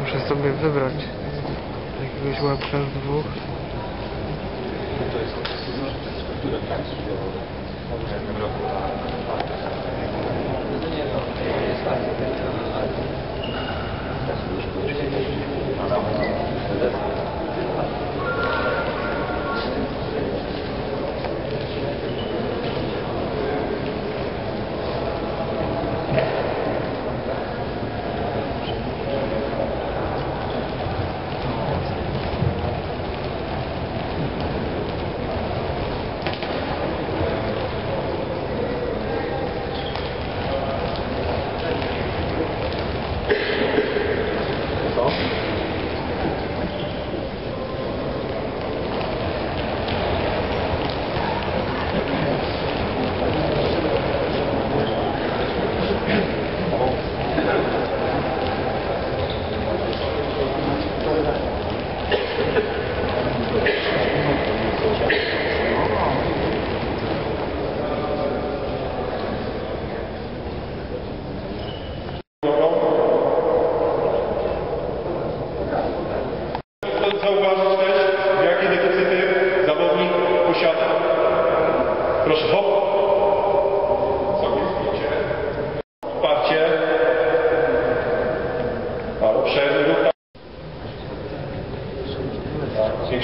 Muszę sobie wybrać jakiegoś łapka z dwóch. To jest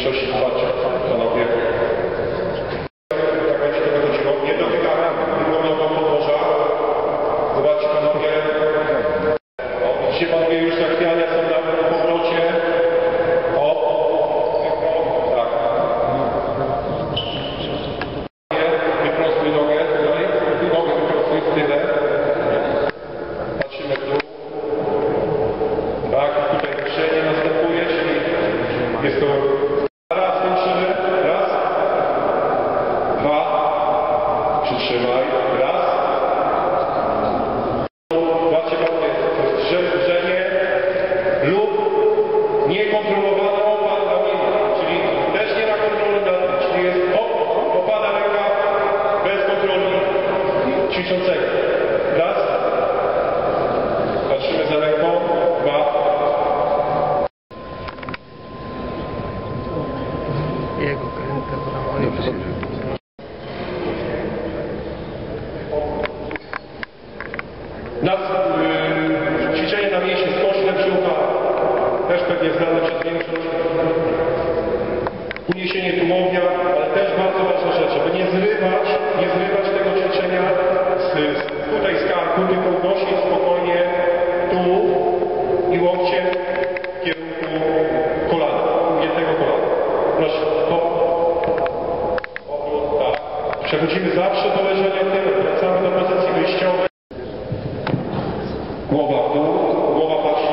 większości tłumaczy panowie. Tak będzie to wychodziło. Nie dotykamy głownego podłoża. Zobaczcie panowie. O, widzicie panowie już zachwiania są na powrocie. O, tak. Wyprostuj nogę tutaj. Nogę wyprostuj w tyle. Patrzymy w. Tak, tutaj krzyżenie następuje, czyli jest to Gracias. Przechodzimy zawsze do leżenia tyłem, wracamy do pozycji wyjściowej. Głowa w dół, głowa patrzy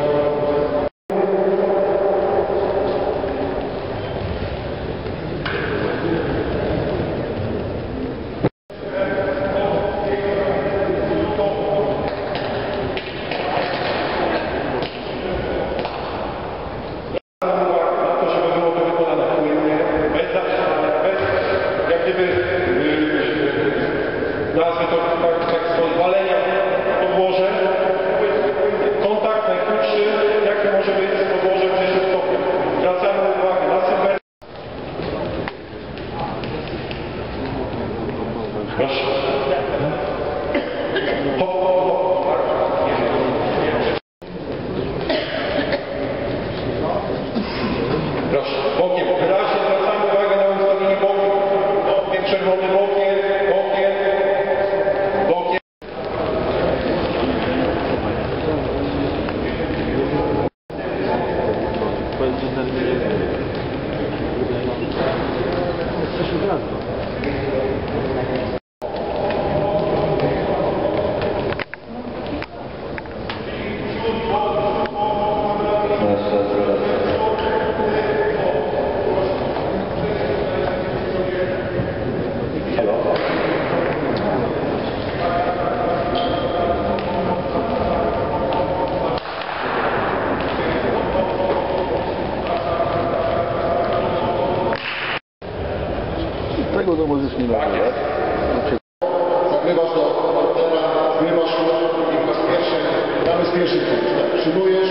Proszę. Bokiem. Wyraźnie zwracamy uwagę na ustawienie bokiem. Bokiem, czerwony bokiem, bokiem, bokiem. Jesteśmy razem. Tego to możesz nie nazywać. Zagrywasz do partnera, zgrywasz i po raz pierwszy, damy z pierwszych, tak, przyjmujesz,